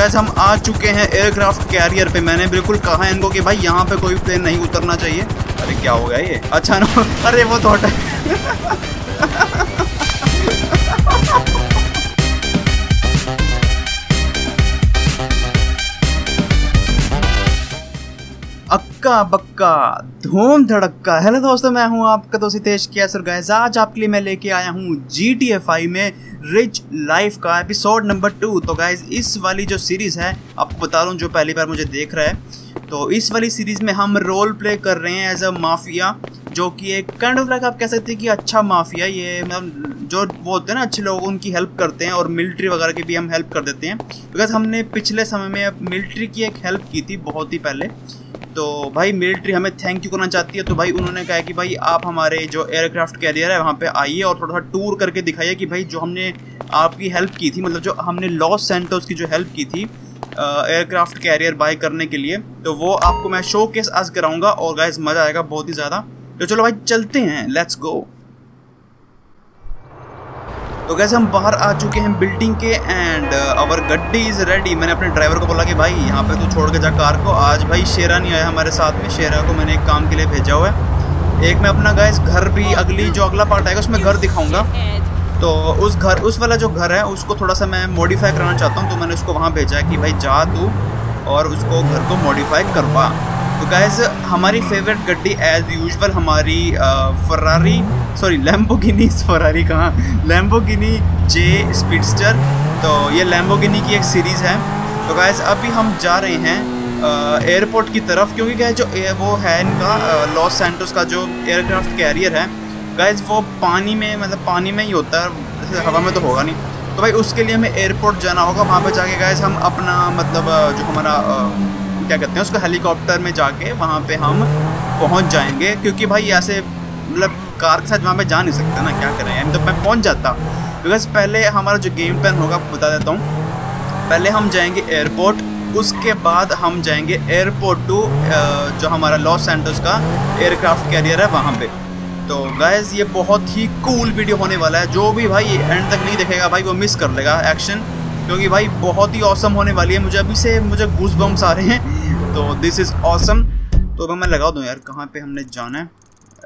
Gas हम आ चुके हैं एयरक्राफ्ट कैरियर पे। मैंने बिल्कुल कहा है इनको कि भाई, यहाँ पे कोई प्लेन नहीं उतरना चाहिए। अरे, क्या हो गया ये? अच्छा ना अरे, वो तो अक्का बक्का, धूम धड़क्का। हेलो दोस्तों, मैं हूँ आपका दोस्त हितेश कैसर गैस आज आपके लिए मैं लेके आया हूँ जी टी एफ़ आई में रिच लाइफ का एपिसोड नंबर टू तो गैस इस वाली जो सीरीज़ है, आपको बता दूँ जो पहली बार मुझे देख रहा है तो इस वाली सीरीज़ में हम रोल प्ले कर रहे हैं एज अ माफिया जो कि एक काइंड ऑफ़ लाइक आप कह सकते हैं कि अच्छा माफिया ये मतलब जो वो होते हैं ना, अच्छे लोग, उनकी हेल्प करते हैं और मिलिट्री वगैरह की भी हम हेल्प कर देते हैं। बिकॉज़ हमने पिछले समय में मिलिट्री की एक हेल्प की थी, बहुत ही पहले। तो भाई मिलिट्री हमें थैंक यू करना चाहती है तो भाई उन्होंने कहा कि भाई आप हमारे जो एयरक्राफ्ट कैरियर है, वहाँ पे आइए और थोड़ा सा टूर करके दिखाइए कि भाई जो हमने आपकी हेल्प की थी मतलब जो हमने लॉस सेंटर्स की जो हेल्प की थी एयरक्राफ्ट कैरियर बाय करने के लिए तो वो आपको मैं शो केस आज कराऊँगा और गाइज़ मज़ा आएगा बहुत ही ज़्यादा। तो चलो भाई चलते हैं लेट्स गो तो कैसे हम बाहर आ चुके हैं बिल्डिंग के एंड अवर गड्डी इज़ रेडी मैंने अपने ड्राइवर को बोला कि भाई, यहाँ पे तो छोड़ के जा कार को। आज भाई शेरा नहीं आया हमारे साथ में। शेरा को मैंने एक काम के लिए भेजा हुआ है। एक मैं अपना गैस घर भी, अगली जो अगला पार्ट आएगा, उसमें घर दिखाऊँगा। तो उस घर, उस वाला जो घर है, उसको थोड़ा सा मैं मॉडिफाई कराना चाहता हूँ तो मैंने उसको वहाँ भेजा है कि भाई जा तू और उसको घर को मॉडिफाई करवा। तो गैस हमारी फेवरेट गड्डी एज यूजल हमारी फरारी सॉरी लैम्बोगिनी फरारी कहाँ? लैम्बोगिनी जे स्पीडस्टर तो ये लैम्बोगिनी की एक सीरीज़ है। तो गैस अभी हम जा रहे हैं एयरपोर्ट की तरफ़, क्योंकि क्या जो वो है इनका लॉस सेंटोस का जो एयरक्राफ्ट कैरियर है गैस वो पानी में मतलब पानी में ही होता है हवा में तो होगा नहीं। तो भाई, उसके लिए हमें एयरपोर्ट जाना होगा, वहाँ पर जाके गैस हम अपना मतलब जो हमारा क्या कहते हैं, उसको हेलीकॉप्टर में जाके वहाँ पे हम पहुँच जाएँगे। क्योंकि भाई ऐसे मतलब कार के साथ वहाँ पे जा नहीं सकते ना, क्या करें? यानी तो मैं पहुँच जाता। बिकॉज़ पहले हमारा जो गेम प्लान होगा बता देता हूँ। पहले हम जाएँगे एयरपोर्ट उसके बाद हम जाएँगे एयरपोर्ट टू जो हमारा लॉस सेंटोस का एयरक्राफ्ट कैरियर है वहाँ पे। तो गैस ये बहुत ही कूल वीडियो होने वाला है। जो भी भाई एंड तक नहीं देखेगा, भाई वो मिस कर लेगा। एक्शन क्योंकि भाई बहुत ही औसम होने वाली है। मुझे अभी से, मुझे घूस बम्स आ रहे हैं। तो दिस इज़ औसम तो अगर मैं लगा दूँ यार, कहाँ पे हमने जाना है?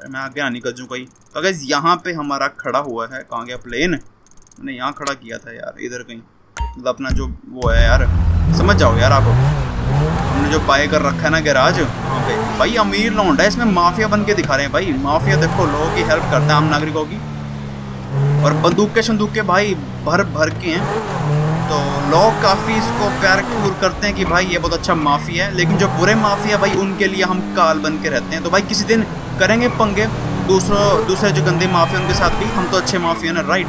मैं आगे ना निकल जाऊँ कहीं। तो अगर यहाँ पे हमारा खड़ा हुआ है, कहाँ गया? प्लेन मैंने यहाँ खड़ा किया था यार, इधर कहीं। मतलब अपना जो वो है यार, समझ जाओ यार आप। हमने जो बाय कर रखा है ना गैराज पे। भाई अमीर लौंड है, इसमें माफिया बन के दिखा रहे हैं भाई। माफिया देखो, लोगों की हेल्प करता है आम नागरिकों की। और बंदूक के संदूक के भाई भर भर के हैं। तो लोग काफ़ी इसको प्यार पूर करते हैं कि भाई ये बहुत अच्छा माफिया है, लेकिन जो बुरे माफ़ी माफिया भाई, उनके लिए हम काल बन के रहते हैं। तो भाई किसी दिन करेंगे पंगे, दूसरों, दूसरे जो गंदे माफिया उनके साथ भी, हम तो अच्छे माफिया ना राइट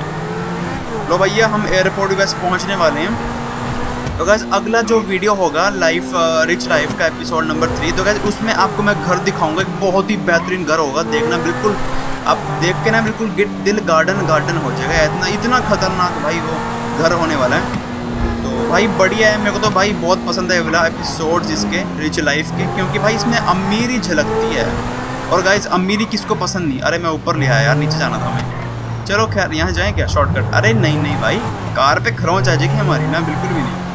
लो भैया हम एयरपोर्ट वैसे पहुँचने वाले हैं। तो गैस अगला जो वीडियो होगा लाइफ रिच लाइफ का एपिसोड नंबर थ्री तो गैस उसमें आपको मैं घर दिखाऊँगा, एक बहुत ही बेहतरीन घर होगा, देखना बिल्कुल, आप देख के ना बिल्कुल गिट दिल गार्डन गार्डन हो जाएगा, इतना इतना खतरनाक भाई वो घर होने वाला है। भाई, बढ़िया है। मेरे को तो भाई बहुत पसंद है वाला एपिसोड इसके रिच लाइफ के, क्योंकि भाई इसमें अमीरी झलकती है। और गाइज़ अमीरी किसको पसंद नहीं? अरे, मैं ऊपर ले आया यार, नीचे जाना था मैं। चलो खैर, यहाँ जाएँ क्या? शॉर्टकट अरे, नहीं नहीं भाई, कार पे खरोंच आ जाएगी हमारी ना, बिल्कुल भी नहीं।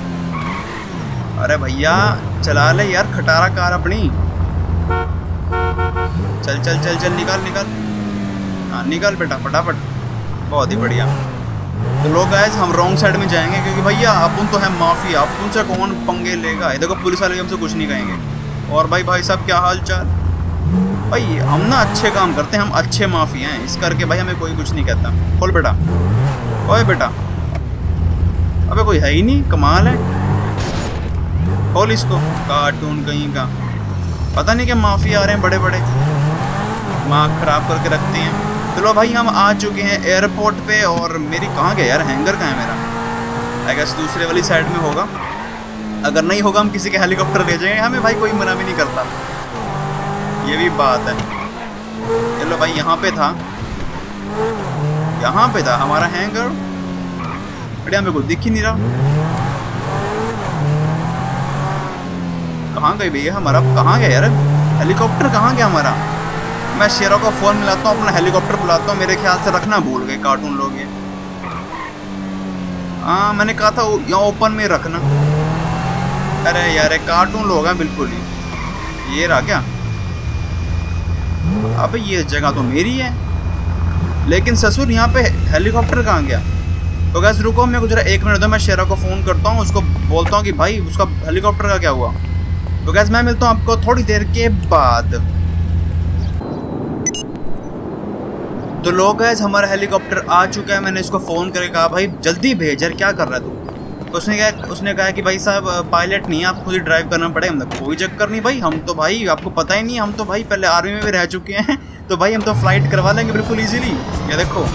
अरे भैया, चला ले यार, खटारा कार अपनी। चल चल चल चल, निकाल निकाल। हाँ निकाल बेटा, फटाफट। बहुत ही बढ़िया। तो लोग गाइस हम रॉन्ग साइड में जाएँगे क्योंकि भैया, अपन तो है माफ़ी, अपन से कौन पंगे लेगा? देखो, पुलिस वाले हमसे कुछ नहीं कहेंगे। और भाई भाई साहब, क्या हाल चाल भाई, हम ना अच्छे काम करते हैं, हम अच्छे माफ़ी हैं। इस करके भाई हमें कोई कुछ नहीं कहता। खोल बेटा। ओए बेटा। अबे कोई है ही नहीं, कमाल है। खोल इसको। कार्टून कहीं का। पता नहीं क्या माफ़ी आ रहे हैं बड़े बड़े दिमाग ख़राब करके रखते हैं। चलो भाई, हम आ चुके हैं एयरपोर्ट पे और मेरी कहाँ गया यार? हैंगर कहाँ है मेरा? आई गेस दूसरे वाली साइड में होगा। अगर नहीं होगा, हम किसी के हेलीकॉप्टर ले जाएँगे। हमें भाई कोई मना भी नहीं करता। ये भी बात है। चलो भाई, यहाँ पे था। यहाँ पे था हमारा हैंगर बढ़िया मेरे को दिख ही नहीं रहा। कहाँ गई भैया? हमारा कहाँ गया यार? हेलीकॉप्टर कहाँ गया हमारा? मैं शेरों को फ़ोन मिलाता हूँ, अपना हेलीकॉप्टर बुलाता हूँ, मेरे ख्याल से रखना भूल गए कार्टून लोग ये। हाँ मैंने कहा था यहाँ ओपन में रखना। अरे यार कार्टून लोग हैं, बिल्कुल ही। ये रहा क्या? अबे, ये जगह तो मेरी है। लेकिन ससुर, यहाँ पे हेलीकॉप्टर कहाँ गया? तो गैस, रुको, मैं कुछ एक मिनट दो, मैं शेरा को फ़ोन करता हूँ, उसको बोलता हूँ कि भाई, उसका हेलीकॉप्टर का क्या हुआ? तो गैस, मैं मिलता हूँ आपको थोड़ी देर के बाद। तो लोग गैस हमारा हेलीकॉप्टर आ चुका है, मैंने इसको फ़ोन करके कहा, भाई, जल्दी भेज यार, क्या कर रहा है तू? तो उसने कहा उसने कहा कि, भाई साहब, पायलट नहीं है, आपको खुद ही ड्राइव करना पड़ेगा। मतलब कोई चक्कर नहीं, भाई, हम तो भाई, आपको पता ही नहीं, हम तो भाई, पहले आर्मी में भी रह चुके हैं तो भाई, हम तो फ़्लाइट करवा लेंगे बिल्कुल ईजिली ये देखो,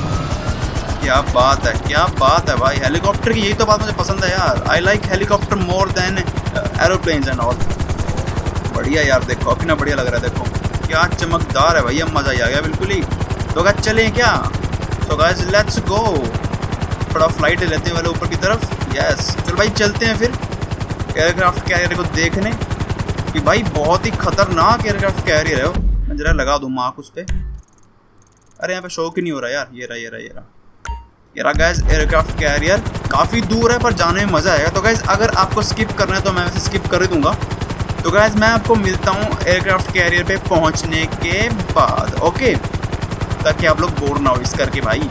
क्या बात है, क्या बात है भाई हेलीकॉप्टर की यही तो बात मुझे पसंद है यार। I like helicopter more than aeroplane and all बढ़िया यार, देखो कितना बढ़िया लग रहा है, देखो। क्या चमकदार है भैया मज़ा ही आ गया, बिल्कुल ही। तो क्या चलें क्या? तो गाइस लेट्स गो थोड़ा फ़्लाइट लेते हैं वाले ऊपर की तरफ़। यस चलो भाई, चलते हैं फिर एयरक्राफ्ट कैरियर को देखने। कि भाई, बहुत ही खतरनाक एयरक्राफ्ट कैरियर है वो। मैं ज़रा लगा दूँ मार्क उस पर अरे, यहाँ पे शौक ही नहीं हो रहा यार। ये रहा ये रहा ये रहा। ये रहा गैस एयरक्राफ्ट कैरियर काफ़ी दूर है, पर जाने में मज़ा आएगा। तो गैस अगर आपको स्किप करना है तो मैं वैसे स्किप कर ही दूँगा। तो गैस मैं आपको मिलता हूँ एयरक्राफ्ट कैरियर पे पहुँचने के बाद ओके ताकि आप लोग बोर ना हो इस करके भाई।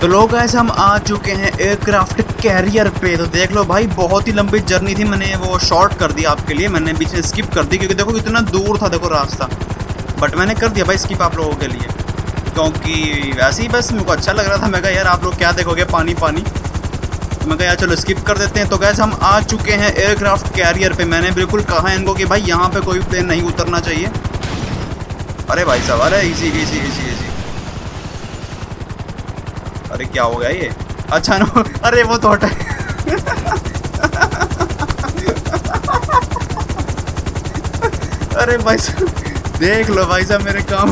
तो लोग ऐसे हम आ चुके हैं एयरक्राफ्ट कैरियर पे। तो देख लो भाई, बहुत ही लंबी जर्नी थी मैंने वो शॉर्ट कर दिया आपके लिए। मैंने बीच में स्किप कर दी क्योंकि देखो कितना दूर था, देखो रास्ता। बट मैंने कर दिया भाई स्किप आप लोगों के लिए। क्योंकि वैसे ही बस मेरे को अच्छा लग रहा था। मैं कहा, यार आप लोग क्या देखोगे? पानी पानी। तो मैं कहा चलो स्किप कर देते हैं। तो गैस हम आ चुके हैं एयरक्राफ्ट कैरियर पे। मैंने बिल्कुल कहा है इनको कि भाई, यहाँ पे कोई प्लेन नहीं उतरना चाहिए। अरे भाई साहब, अरे इजी इजी इजी इजी अरे क्या हो गया ये? अच्छा ना, अरे वो तो हटा। अरे भाई साहब, देख लो भाई साहब, मेरे काम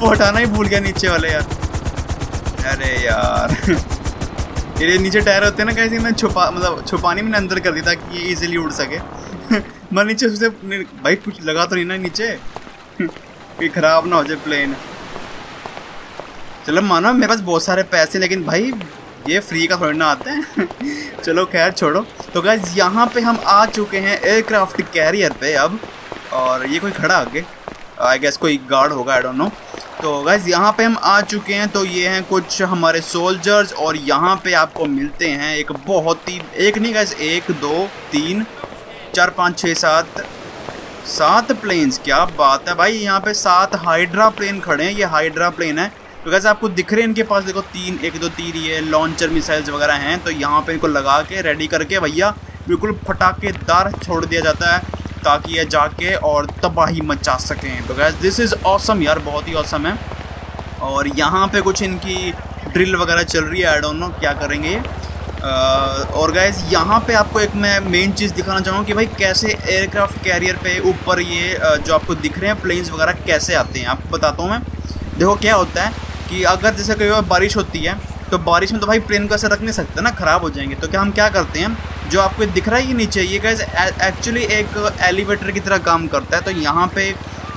वो हटाना ही भूल गया नीचे वाले यार। अरे यार। ये नीचे टायर होते हैं ना, कैसे मैं छुपा मतलब छुपानी मैंने अंदर कर दी ताकि ये इजीली उड़ सके। मैं नीचे उससे भाई कुछ लगा तो नहीं ना नीचे। कि ख़राब ना हो जाए प्लेन चलो मानो मेरे पास बहुत सारे पैसे लेकिन भाई ये फ्री का थोड़ी ना आते हैं। चलो खैर, छोड़ो। तो गैस यहाँ पे हम आ चुके हैं एयरक्राफ्ट कैरियर पे अब, और ये कोई खड़ा आगे? आई गेस कोई गार्ड होगा आई डोंट नो तो गैस यहाँ पे हम आ चुके हैं तो ये हैं कुछ हमारे सोल्जर्स और यहाँ पे आपको मिलते हैं एक बहुत ही, एक नहीं गैस एक, दो, तीन, चार, पाँच, छः, सात सात प्लेन्स क्या बात है भाई, यहाँ पे सात हाइड्रा प्लेन खड़े हैं, ये हाइड्रा प्लेन है। तो कैसे आपको दिख रहे हैं इनके पास, देखो, तीन, एक, दो, तीन, ये लॉन्चर मिसाइल्स वगैरह हैं तो यहाँ पे इनको लगा के रेडी करके, भैया, बिल्कुल फटाकेदार छोड़ दिया जाता है। ताकि ये जाके और तबाही मचा सकें। तो गैस दिस इज़ ऑसम यार, बहुत ही ऑसम है। और यहाँ पे कुछ इनकी ड्रिल वगैरह चल रही है आई डोंट नो क्या करेंगे। ये और गैस यहाँ पे आपको एक मैं मेन चीज़ दिखाना चाहूँगा कि भाई कैसे एयरक्राफ्ट कैरियर पे ऊपर ये जो आपको दिख रहे हैं प्लेन्स वगैरह कैसे आते हैं आपको बताता हूँ मैं। देखो क्या होता है कि अगर जैसे कई बार बारिश होती है तो बारिश में तो भाई प्लेन को ऐसे रख नहीं सकते ना, ख़राब हो जाएँगे। तो क्या हम क्या करते हैं जो आपको दिख रहा है ये नीचे, ये गैस एक्चुअली एक एलिवेटर की तरह काम करता है तो यहाँ पे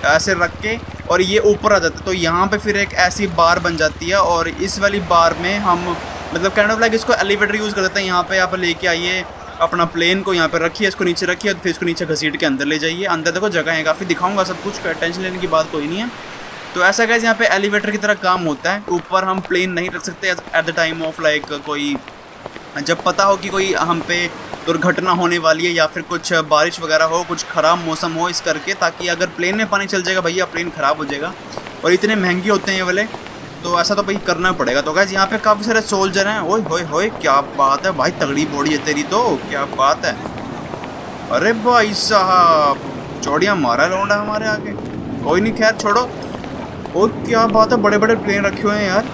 ऐसे रख के और ये ऊपर आ जाता है। तो यहाँ पे फिर एक ऐसी बार बन जाती है और इस वाली बार में हम मतलब कैंड ऑफ़ लाइक इसको एलिवेटर यूज़ कर देते हैं। यहाँ पे आप लेके आइए, अपना प्लेन को यहाँ पे रखिए, इसको नीचे रखिए और फिर इसको नीचे घसीट के अंदर ले जाइए। अंदर देखो जगह है काफ़ी, दिखाऊँगा सब कुछ टेंशन लेने की बात कोई नहीं है। तो ऐसा गैस यहाँ पे एलिवेटर की तरह काम होता है। ऊपर हम प्लेन नहीं रख सकते at the time of like कोई जब पता हो कि कोई हम पे दुर्घटना होने वाली है या फिर कुछ बारिश वगैरह हो, कुछ ख़राब मौसम हो इस करके, ताकि अगर प्लेन में पानी चल जाएगा भैया, प्लेन ख़राब हो जाएगा। और इतने महँगे होते हैं ये वाले तो ऐसा तो भाई करना पड़ेगा। तो गैस यहाँ पे काफ़ी सारे सोल्जर हैं। ओए, होए होए, क्या बात है भाई, तगड़ी बॉडी है तेरी तो क्या बात है। अरे भाई साहब, चौड़िया मारा लौंडा हमारे आगे। कोई नहीं, खैर छोड़ो। और क्या बात है बड़े बड़े प्लेन रखे हुए हैं यार।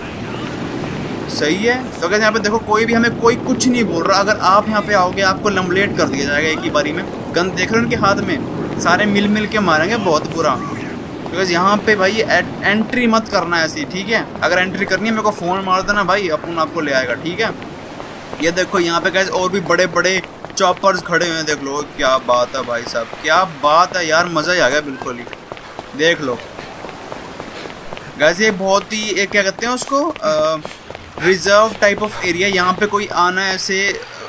सही है? तो अगर यहाँ पे देखो, कोई भी हमें कोई कुछ नहीं बोल रहा, अगर आप यहाँ पे आओगे, आपको लम्बलेट कर दिया जाएगा एक ही बारी में। गन देख रहे हो उनके हाथ में? सारे मिल मिल के मारेंगे, बहुत बुरा। बिकॉज़ यहाँ पे भाई एंट्री मत करना ऐसी, ठीक है? अगर एंट्री करनी है, मेरे को फ़ोन मार देना भाई, अपन आपको ले आएगा, ठीक है? ये देखो, यहाँ पे कैसे और भी बड़े बड़े चॉपर्स खड़े हुए हैं, देख लो, क्या बात है भाई साहब, क्या बात है यार, मज़ा ही आ गया बिल्कुल ही। देख लो। गैस ये बहुत ही एक क्या कहते हैं उसको रिज़र्व टाइप ऑफ़ एरिया यहाँ पे कोई आना ऐसे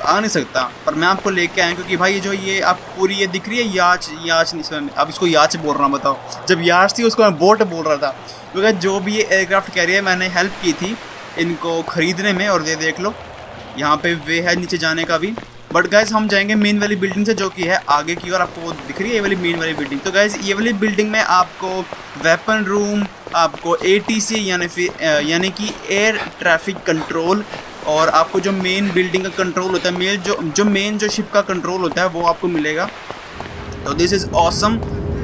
आ नहीं सकता। पर मैं आपको लेके आया क्योंकि भाई जो ये आप पूरी ये दिख रही है याच याच नहीं समझ अब इसको याच बोल रहा हूँ, बताओ। जब याच थी, उसको मैं बोट बोल रहा था। क्योंकि जो भी ये एयरक्राफ्ट कैरियर मैंने हेल्प की थी इनको ख़रीदने में, और ये देख लो, यहाँ पे वे है नीचे जाने का भी। बट गैस हम जाएँगे मेन वाली बिल्डिंग से, जो कि है आगे की और आपको वो दिख रही है, ये वाली मेन वाली बिल्डिंग तो गैस ये वाली बिल्डिंग में आपको वेपन रूम आपको ए टी सी यानी फिर यानी कि एयर ट्रैफ़िक कंट्रोल और आपको जो मेन बिल्डिंग का कंट्रोल होता है मेन जो जो मेन जो शिप का कंट्रोल होता है, वो आपको मिलेगा। तो दिस इज़ ऑसम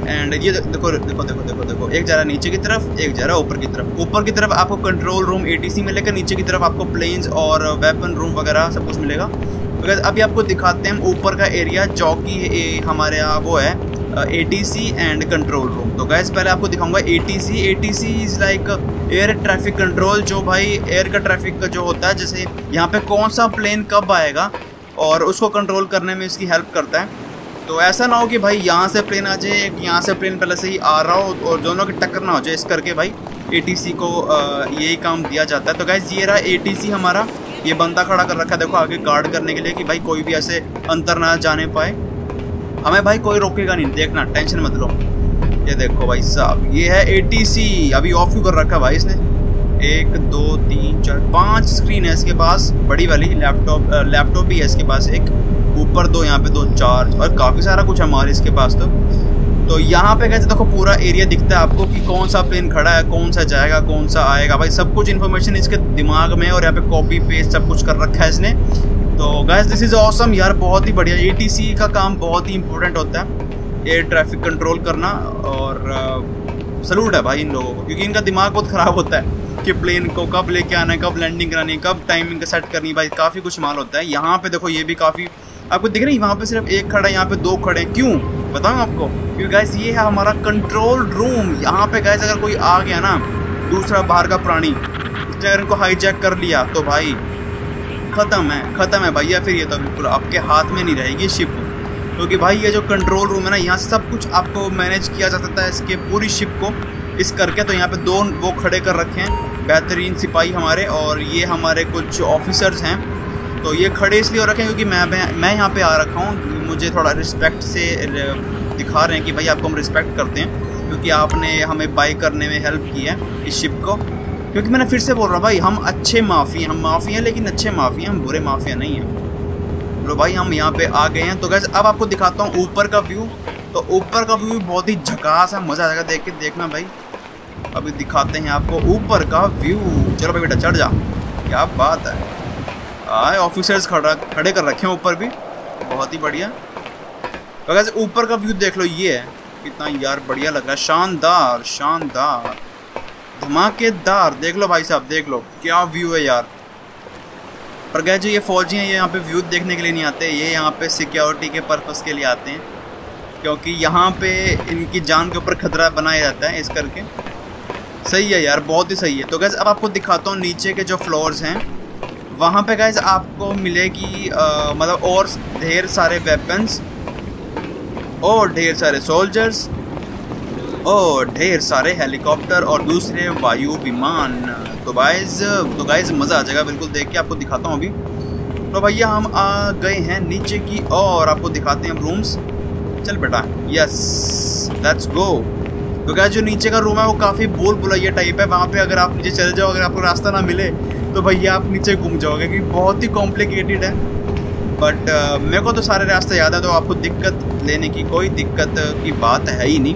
एंड ये देखो देखो देखो देखो देखो, एक जा रहा नीचे की तरफ़, एक जा रहा ऊपर की तरफ़। ऊपर की तरफ़ आपको कंट्रोल रूम एटीसी मिलेगा, नीचे की तरफ़ आपको प्लेन्स और वेपन रूम वगैरह सब कुछ मिलेगा। बिकॉज़ अभी आपको दिखाते हैं, ऊपर का एरिया चौकी हमारे यहाँ वो है A T C and control room तो गैस पहले आपको दिखाऊँगा A T C A T C is like air traffic control जो भाई एयर का ट्रैफ़िक का जो होता है, जैसे यहाँ पे कौन सा प्लेन कब आएगा और उसको कंट्रोल करने में इसकी हेल्प करता है। तो ऐसा ना हो कि भाई यहाँ से प्लेन आ जाए, यहाँ से प्लेन पहले से ही आ रहा हो और दोनों की टक्कर ना हो जाए। इस करके भाई ए टी सी को यही काम दिया जाता है। तो गैस ये रहा ए टी सी हमारा। ये बंदा खड़ा कर रखा है, देखो आगे गार्ड करने के लिए कि भाई कोई भी ऐसे अंतर ना जाने पाए। हमें भाई कोई रोकेगा नहीं, देखना, टेंशन मत लो। ये देखो भाई साहब, ये है एटीसी अभी ऑफ़ क्यों कर रखा भाई इसने? एक, दो, तीन, चार, पाँच स्क्रीन है इसके पास, बड़ी वाली लैपटॉप लैपटॉप भी है इसके पास एक, ऊपर दो, यहाँ पे दो, चार, और काफ़ी सारा कुछ हमारे इसके पास तो। तो यहाँ पे कैसे देखो पूरा एरिया दिखता है आपको कि कौन सा प्लेन खड़ा है, कौन सा जाएगा, कौन सा आएगा। भाई सब कुछ इन्फॉर्मेशन इसके दिमाग में और यहाँ पे कॉपी पेस्ट सब कुछ कर रखा है इसने। तो गैस दिस इज़ ऑसम यार, बहुत ही बढ़िया। एटीसी का काम बहुत ही इंपॉर्टेंट होता है। एयर ट्रैफ़िक कंट्रोल करना और सलूट है भाई इन लोगों को। क्योंकि इनका दिमाग बहुत ख़राब होता है कि प्लेन को कब लेके आना है, कब लैंडिंग करानी है, कब टाइमिंग का सेट करनी भाई, काफ़ी कुछ माल होता है। यहाँ पे देखो, ये भी काफ़ी, आपको दिख रही है वहाँ पे सिर्फ़ एक खड़ा है, यहाँ पे दो खड़े हैं। क्यों? बताऊँ आपको? क्योंकि गैस ये है हमारा कंट्रोल रूम यहाँ पे गैस अगर कोई आ गया ना, दूसरा बाहर का प्राणी इसने अगर इनको हाईजैक कर लिया तो भाई ख़त्म है ख़त्म है भैया, फिर ये तो बिल्कुल आपके हाथ में नहीं रहेगी शिप क्योंकि तो भाई ये जो कंट्रोल रूम है ना, यहाँ सब कुछ आपको मैनेज किया जा सकता है इसके पूरी शिप को। इस करके तो यहाँ पे दो वो खड़े कर रखे हैं, बेहतरीन सिपाही हमारे और ये हमारे कुछ ऑफिसर्स हैं। तो ये खड़े इसलिए हो रखे हैं क्योंकि मैं मैं यहाँ पे आ रखा हूँ, मुझे थोड़ा रिस्पेक्ट से दिखा रहे हैं कि भाई आपको हम रिस्पेक्ट करते हैं, क्योंकि आपने हमें बाई करने में हेल्प की है इस शिप को। क्योंकि मैंने फिर से बोल रहा, भाई, हम अच्छे माफ़ी, हम माफ़ी हैं, लेकिन अच्छे माफ़ी हैं, हम बुरे माफिया नहीं हैं। लो भाई, हम यहाँ पे आ गए हैं। तो गैस अब आपको दिखाता हूँ ऊपर का व्यू तो ऊपर का व्यू बहुत ही झकास है, मज़ा आएगा देख के देखना भाई। अभी दिखाते हैं आपको ऊपर का व्यू चलो भाई बेटा, चढ़ जा। क्या बात है। आए ऑफिसर्स खड़ा, खड़े कर रखे हैं ऊपर भी। बहुत ही बढ़िया। तो वैसे ऊपर का व्यू देख लो, ये है। कितना यार बढ़िया लग रहा है। शानदार शानदार। धमाकेदार देख लो भाई साहब, देख लो। क्या व्यू है यार। पर गए जो ये फौजी हैं, ये यहाँ पे व्यू देखने के लिए नहीं आते, ये यहाँ पे सिक्योरिटी के पर्पज़ के लिए आते हैं। क्योंकि यहाँ पे इनकी जान के ऊपर खतरा बनाया जाता है, इस करके। सही है यार, बहुत ही सही है। तो गैस अब आपको दिखाता हूँ नीचे के जो फ्लोर्स हैं। वहाँ पे गैस आपको मिलेगी मतलब और ढेर सारे वेपन्स और ढेर सारे सोल्जर्स और ढेर सारे हेलीकॉप्टर और दूसरे वायु विमान। तो गाइज़ तो गाइज़ मज़ा आ जाएगा बिल्कुल देख के आपको दिखाता हूँ अभी। तो भैया हम आ गए हैं नीचे की और आपको दिखाते हैं रूम्स चल बेटा यस लेट्स गो तो क्या जो नीचे का रूम है वो काफ़ी बोल बुलाइया टाइप है। वहाँ पे अगर आप नीचे चले जाओ अगर आपको रास्ता ना मिले तो भैया आप नीचे घूम जाओगे क्योंकि बहुत ही कॉम्प्लिकेटेड है। बट uh, मेरे को तो सारे रास्ते याद है तो आपको दिक्कत लेने की कोई दिक्कत की बात है ही नहीं।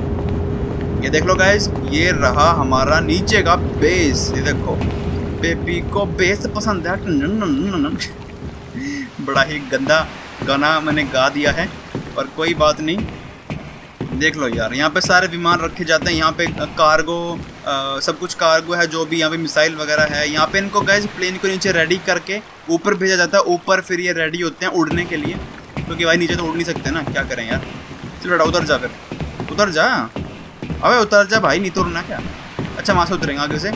ये देख लो गाइस ये रहा हमारा नीचे का बेस ये देखो। बेबी को बेस पसंद है। बड़ा ही गंदा गाना मैंने गा दिया है पर कोई बात नहीं। देख लो यार यहाँ पे सारे विमान रखे जाते हैं। यहाँ पे कार्गो आ, सब कुछ कार्गो है जो भी यहाँ पे मिसाइल वगैरह है। यहाँ पे इनको गैस प्लेन को नीचे रेडी करके ऊपर भेजा जाता है। ऊपर फिर ये रेडी होते हैं उड़ने के लिए। क्योंकि तो भाई नीचे तो उड़ नहीं सकते ना। क्या करें यार? चलो उधर जा फिर। उधर जा। अबे उतर जा भाई, नहीं तो रुना क्या? अच्छा वहाँ से उतरेंगे आगे से।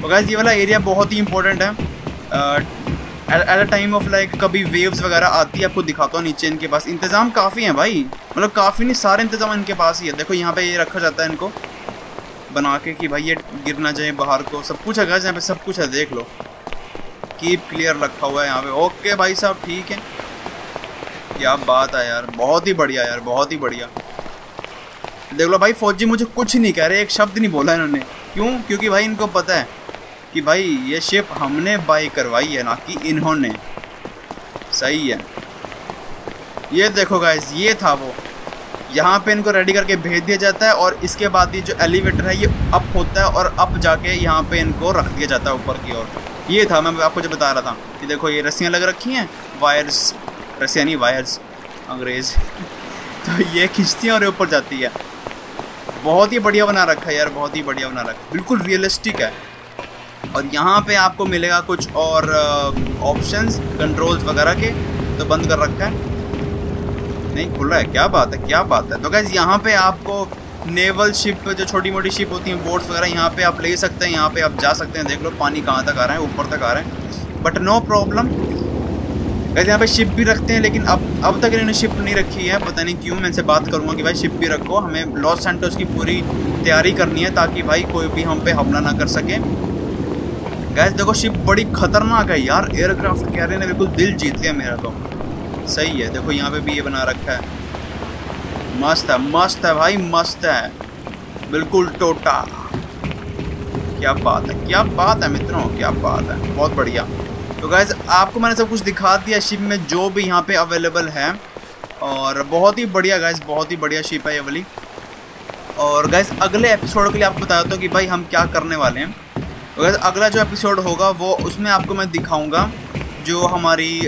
तो गैस ये वाला एरिया बहुत ही इंपॉर्टेंट है। At a time of like कभी वेव्स वगैरह आती है, आपको दिखाता हूँ नीचे इनके पास। इंतज़ाम काफ़ी है भाई। मतलब काफ़ी नहीं, सारे इंतज़ाम इनके पास ही है। देखो, यहाँ पे ये रखा जाता है इनको। बना के कि भाई ये गिर ना जाए बाहर को। सब कुछ है गैस यहाँ पे सब कुछ है, देख लो। कीप क्लियर रखा हुआ है यहाँ पे। ओके भाई साहब, ठीक है। क्या बात है यार, बहुत ही बढ़िया यार, बहुत ही बढ़िया। देख लो भाई, फौजी मुझे कुछ नहीं कह रहे, एक शब्द नहीं बोला इन्होंने। क्यों? क्योंकि भाई इनको पता है कि भाई, ये शिप हमने बाई करवाई है ना कि इन्होंने। सही है। ये देखो गाइस ये था वो। यहाँ पे इनको रेडी करके भेज दिया जाता है और इसके बाद ये जो एलिवेटर है, ये अप होता है और अप जाके यहाँ पे इनको रख दिया जाता है ऊपर की ओर। ये था, मैं आपको जो बता रहा था कि देखो, ये रस्सियाँ लग रखी हैं वायर्स रस्सियाँ नहीं वायर्स अंग्रेज़। तो ये खींचती हैं और ऊपर जाती है। बहुत ही बढ़िया बना रखा है यार, बहुत ही बढ़िया बना रखा है। बिल्कुल रियलिस्टिक है। और यहाँ पे आपको मिलेगा कुछ और ऑप्शंस कंट्रोल्स वगैरह के तो बंद कर रखा है। नहीं, खुल है। क्या बात है, क्या बात है। तो गैस यहाँ पे आपको नेवल शिप जो छोटी मोटी शिप होती हैं बोट्स वगैरह, यहाँ पे आप ले सकते हैं, यहाँ पे आप जा सकते हैं। देख लो, पानी कहाँ तक आ रहा है, ऊपर तक आ रहा है। बट नो प्रॉब्लम वैसे यहाँ पे शिप भी रखते हैं, लेकिन अब अब तक इन्होंने शिप नहीं रखी है। पता नहीं क्यों, मैं इनसे बात करूँगा कि भाई शिप भी रखो। हमें लॉस सेंटर्स की पूरी तैयारी करनी है ताकि भाई कोई भी हम पे हमला ना कर सके। गैस देखो शिप बड़ी खतरनाक है यार। एयरक्राफ्ट कैरियर ने बिल्कुल दिल जीत लिया मेरा तो। सही है, देखो यहाँ पे भी ये बना रखा है। मस्त है मस्त है भाई, मस्त है। बिल्कुल टोटा। क्या बात है, क्या बात है मित्रों, क्या बात है। बहुत बढ़िया। तो गैस आपको मैंने सब कुछ दिखा दिया शिप में, जो भी यहाँ पे अवेलेबल है। और बहुत ही बढ़िया गैस बहुत ही बढ़िया शिप है ये वाली। और गैस अगले एपिसोड के लिए आपको बताया था कि भाई हम क्या करने वाले हैं। तो गैस अगला जो एपिसोड होगा, वो उसमें आपको मैं दिखाऊँगा जो हमारी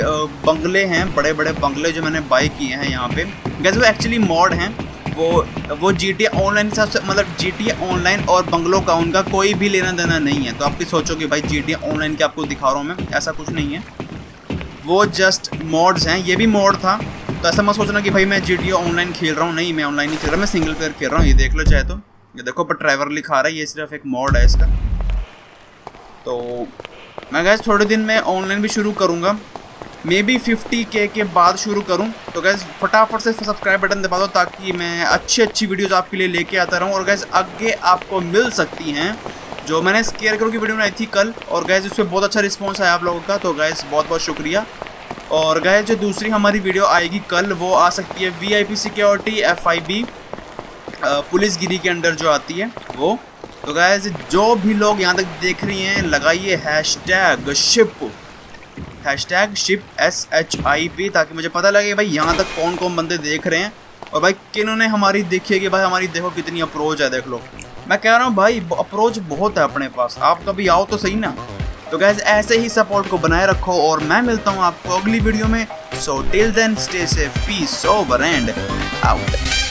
बंगले हैं बड़े बड़े बंगले जो मैंने बाई किए हैं यहाँ पे। गैस वो एक्चुअली मॉड हैं। वो वो जी टी ऑनलाइन हिसाब से मतलब जी टी ऑनलाइन और बंगलों का, उनका कोई भी लेना देना नहीं है। तो आप सोचो कि भाई जी टी ऑनलाइन के आपको दिखा रहा हूँ मैं? ऐसा कुछ नहीं है। वो जस्ट मॉड्स हैं। ये भी मॉड था। तो ऐसा मत सोचना कि भाई मैं जी टी ऑनलाइन खेल रहा हूँ। नहीं, मैं ऑनलाइन नहीं खेल रहा मैं सिंगल प्लेयर खेल रहा हूँ। ये देख लो चाहे तो। ये देखो, पर ड्राइवर लिखा रहा है। ये सिर्फ़ एक मॉड है इसका। तो मैं गैस थोड़े दिन में ऑनलाइन भी शुरू करूँगा। मे बी फिफ्टी के के बाद शुरू करूँ। तो गैस फटाफट से सब्सक्राइब बटन दबा दो ताकि मैं अच्छी अच्छी वीडियोस आपके लिए लेके आता रहूँ। और गैस आगे आपको मिल सकती हैं जो मैंने स्केयर करो की वीडियो बनाई थी कल। और गैस उस पर बहुत अच्छा रिस्पॉन्स आया आप लोगों का। तो गैस बहुत बहुत शुक्रिया। और गैस जो दूसरी हमारी वीडियो आएगी कल, वो आ सकती है V I P security F I B police गिरी के अंडर जो आती है, वो। तो गैस जो भी लोग यहाँ तक देख रही हैं, लगाइए hashtag ship hashtag ship S H I P ताकि मुझे पता लगे भाई यहाँ तक कौन कौन बंदे देख रहे हैं और भाई किन्होंने हमारी देखी है कि भाई हमारी देखो कितनी अप्रोच है, देख लो। मैं कह रहा हूँ भाई अप्रोच बहुत है अपने पास। आप कभी आओ तो सही ना। तो गैस ऐसे ही सपोर्ट को बनाए रखो और मैं मिलता हूँ आपको अगली वीडियो में। So till then stay safe peace over and out